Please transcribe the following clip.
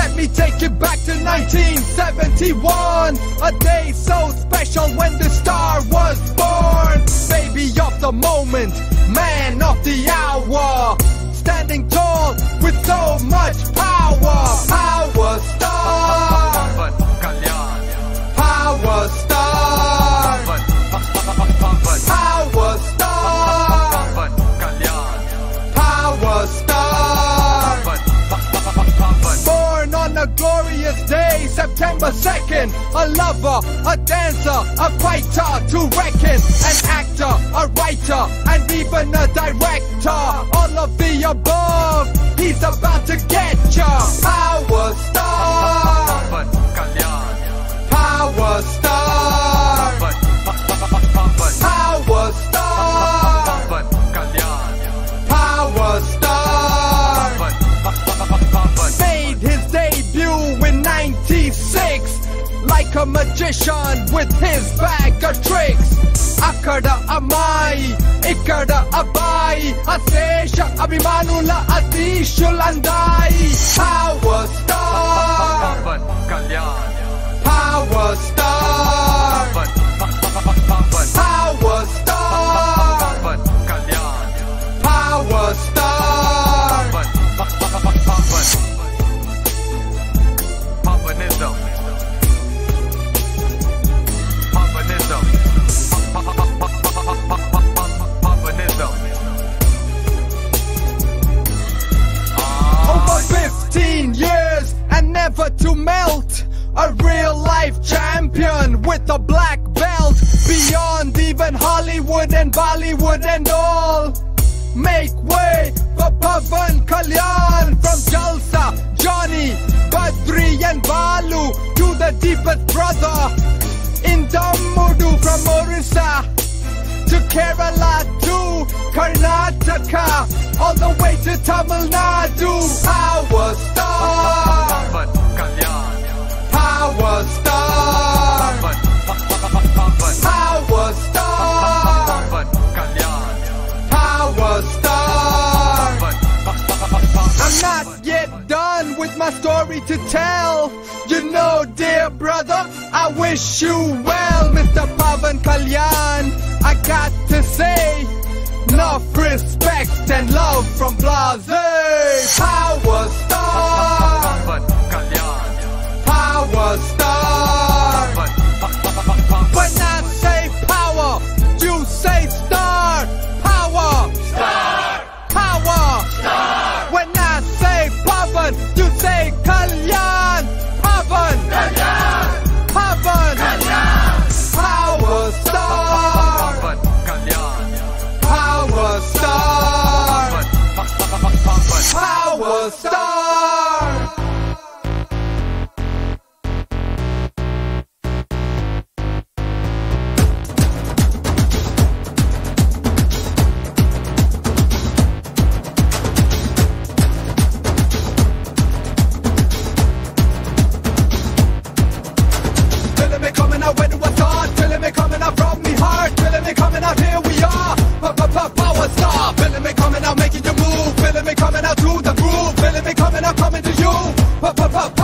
Let me take you back to 1971. A day so special when the star was born. Baby of the moment, man of the hour. Standing tall a glorious day, September 2nd. A lover, a dancer, a fighter to reckon. An a magician with his bag of tricks అక్కడ అమ్మాయి ఇక్కడ అబ్బాయి అశేష అభిమానుల అతీషులందాయి power star Pavan Kalyan. A real life champion with a black belt. Beyond even Hollywood and Bollywood and all. Make way for Pawan Kalyan from Jalsa, Johnny, Badri and Balu to the deepest brother. In Damudu from Orissa to Kerala to Karnataka, all the way to Tamil Nadu. Power star, story to tell. You know, dear brother, I wish you well, Mr. Pawan Kalyan. I got to say, enough respect and love from Blase. Power star. You. Power star.